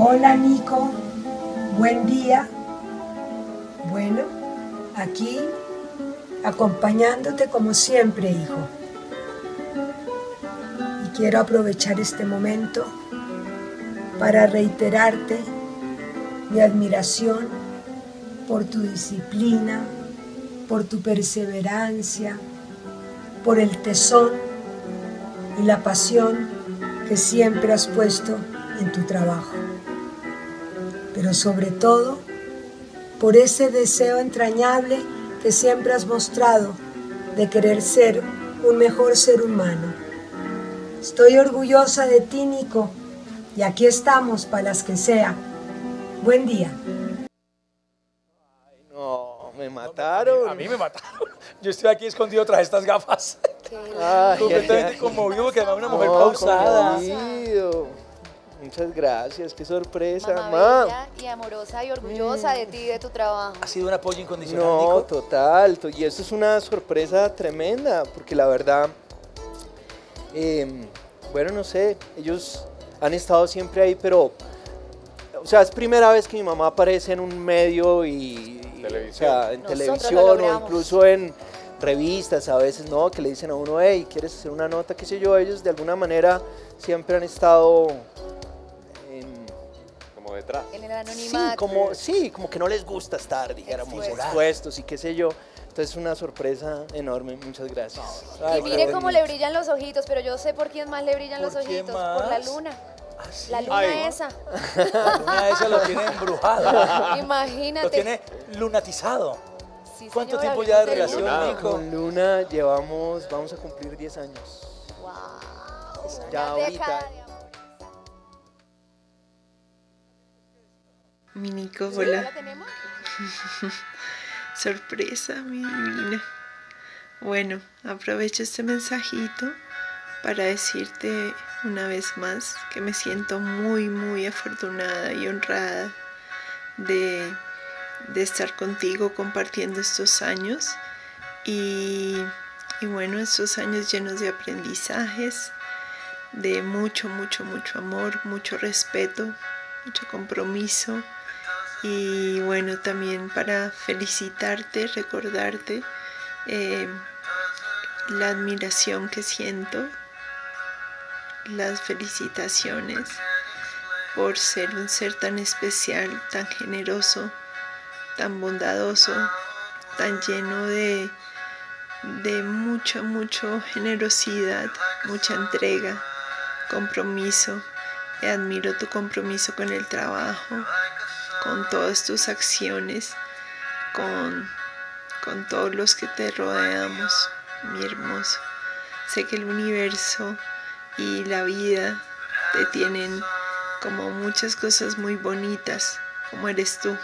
Hola Nico, buen día. Bueno, aquí acompañándote como siempre, hijo. Y quiero aprovechar este momento para reiterarte mi admiración por tu disciplina, por tu perseverancia, por el tesón y la pasión que siempre has puesto en tu trabajo. Pero sobre todo, por ese deseo entrañable que siempre has mostrado de querer ser un mejor ser humano. Estoy orgullosa de ti, Nico, y aquí estamos para las que sea. Buen día. No, me mataron. A mí me mataron. Yo estoy aquí escondido tras estas gafas. Ay, Completamente ay, ay. conmovido porque además una mujer No, pausada. conmovido. Muchas gracias, qué sorpresa, Mamá mamá. bella y amorosa y orgullosa de ti y de tu trabajo. Ha sido un apoyo incondicional, No, Nico. total, to- y esto es una sorpresa tremenda, porque la verdad, eh, bueno, no sé, ellos han estado siempre ahí, pero, o sea, es primera vez que mi mamá aparece en un medio y, y, o sea, en Nosotros lo televisión o incluso en revistas a veces, ¿no? Que le dicen a uno, hey, ¿quieres hacer una nota? qué sé yo, ellos de alguna manera siempre han estado Detrás. En el Sí, anonimato. como, sí, como que no les gusta estar, dijéramos, Expuestos. expuestos y qué sé yo. Entonces, una sorpresa enorme, muchas gracias. Ay, Y mire cómo le brillan los ojitos, pero yo sé por quién más le brillan los ¿Por quién ojitos. Por la más? luna. Ah, sí. La luna Ay, esa. La luna esa lo tiene embrujado. Imagínate. Lo tiene lunatizado. Sí, ¿Cuánto señora, tiempo ya de relación, Lunado. Nico? Con Luna llevamos, vamos a cumplir 10 años. Wow. Ya ahorita. Mi Nico, ¿Ya hola. la tenemos? Sorpresa, mi divina. Bueno, aprovecho este mensajito para decirte una vez más que me siento muy, muy afortunada y honrada de, de estar contigo compartiendo estos años y, y bueno, estos años llenos de aprendizajes, de mucho, mucho, mucho amor, mucho respeto, mucho compromiso y bueno, también para felicitarte, recordarte eh, la admiración que siento, las felicitaciones por ser un ser tan especial, tan generoso, tan bondadoso, tan lleno de, de mucha, mucha generosidad, mucha entrega, compromiso. Admiro tu compromiso con el trabajo, con todas tus acciones, con, con todos los que te rodeamos, mi hermoso. Sé que el universo y la vida te tienen como muchas cosas muy bonitas, como eres tú.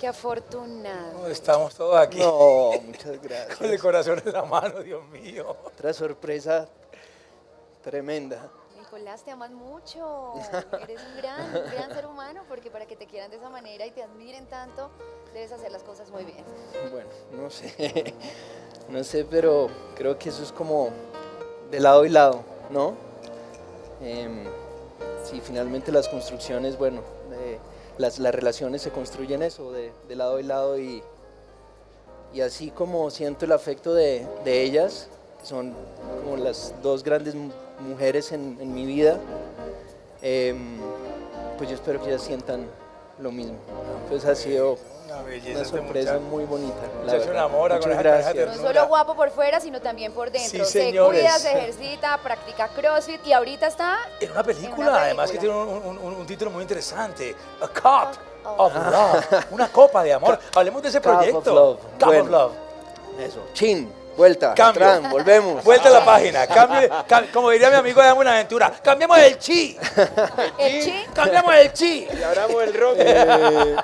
Qué afortunado. Estamos todos aquí No, muchas con el gracias. corazón en la mano, Dios mío. Otra sorpresa tremenda. Nicolás, te aman mucho. Eres un gran, un gran ser humano porque para que te quieran de esa manera y te admiren tanto, debes hacer las cosas muy bien. Bueno, no sé, no sé, pero creo que eso es como de lado y lado, ¿no? Em, si finalmente las construcciones, bueno, eh, las, las relaciones se construyen eso, de, de lado y lado, y, y así como siento el afecto de, de ellas, que son como las dos grandes mujeres en, en mi vida, em, pues yo espero que ellas sientan lo mismo. Entonces ha sido Una belleza una sorpresa muchacho. muy bonita. la verdad. enamora con Muchas pareja gracias. No solo guapo por fuera, sino también por dentro. Sí, se señores. cuida, se ejercita, practica crossfit y ahorita está En una película, En una además que tiene película. un, un- un título muy interesante. A Cup Oh. of Love. Una copa de amor. Hablemos de ese Cup of proyecto. Love. Cup Bueno. of Love. Eso. Chin, vuelta, Cambio. volvemos. Vuelta a la página. Cambio, cam- como diría mi amigo de Buenaventura, cambiemos el chi. el chi. Cambiamos el chi. Y abramos el rock. Eh,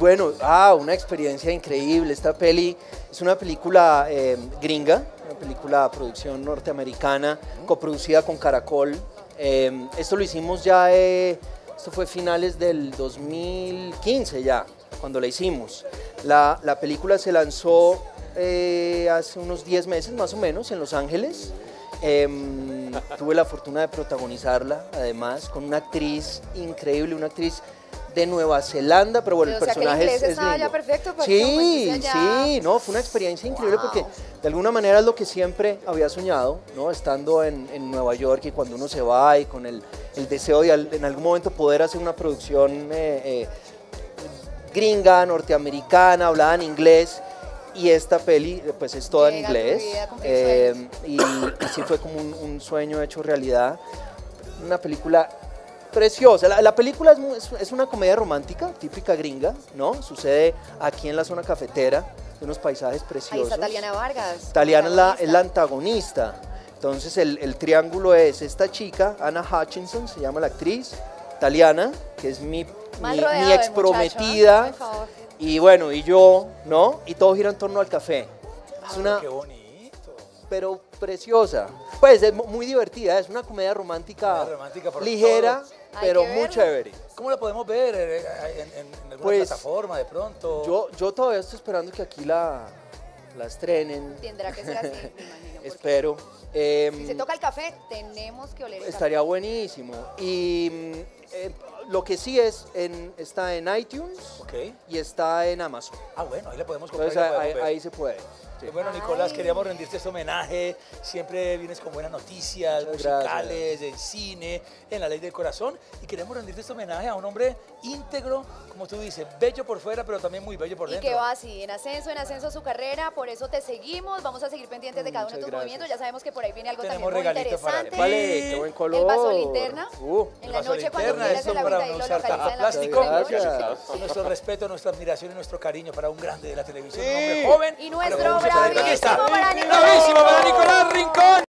bueno, ah, una experiencia increíble. Esta peli es una película eh, gringa, una película de producción norteamericana, coproducida con Caracol. Eh, esto lo hicimos ya, eh, esto fue finales del 2015 ya, cuando la hicimos. La, la película se lanzó eh, hace unos 10 meses más o menos en Los Ángeles. Em, tuve la fortuna de protagonizarla, además, con una actriz increíble, una actriz de Nueva Zelanda, pero bueno, el o sea, que el personaje inglés es, es lindo. perfecto para sí, allá. sí, no, fue una experiencia increíble Wow. porque de alguna manera es lo que siempre había soñado, ¿no? Estando en, en Nueva York y cuando uno se va y con el, el deseo de al- en algún momento poder hacer una producción eh, eh, gringa, norteamericana, hablada en inglés. Y esta peli, pues es toda en inglés. eh, y, y sí fue como un, un sueño hecho realidad. Una película preciosa. La, la película es, es- una comedia romántica, típica gringa, ¿no? Sucede aquí en la zona cafetera, unos paisajes Ahí preciosos. está Taliana Vargas. Taliana es la, es la protagonista. antagonista. Entonces el, el triángulo es esta chica, Anna Hutchinson, se llama la actriz, Taliana, que es mi, mi, mi ex prometida. Y bueno, y yo, ¿no? Y todo gira en torno al café. Es una, Qué bonito. pero preciosa. Pues es mu- muy divertida, es una comedia romántica, romántica por ligera, pero muy chévere. ¿Cómo la podemos ver? eh, eh, ¿En, en- en alguna Pues, plataforma de pronto? Yo, yo todavía estoy esperando que aquí la, la estrenen. Tendrá que ser así, me imagino. Espero. Em, Si se toca el café, tenemos que oler el Estaría buenísimo. Y mm, eh, lo que sí es, en, está en iTunes y está en Amazon. Ah, bueno, ahí la podemos comprar. Entonces y la ahí, podemos ver. ahí se puede. sí. Y Bueno, Nicolás, Ay. queríamos rendirte este homenaje. Siempre vienes con buenas noticias Muchas musicales, en cine, en la ley del corazón. Y queremos rendirte este homenaje a un hombre íntegro, como tú dices, bello por fuera, pero también muy bello por Y dentro. que va así, en ascenso, en ascenso su carrera, por eso te seguimos, vamos a seguir pendientes de cada uno de tus gracias. movimientos, ya sabemos que por ahí viene algo Tenemos también muy para interesante. ti. Vale, qué buen color. El vaso linterna, Uh, en El la noche cuando quieras el para no usar plástico. Nuestro respeto, nuestra admiración y nuestro cariño para un grande de la televisión, un hombre joven. Y nuestro Bravísimo para Nicolás Rincón.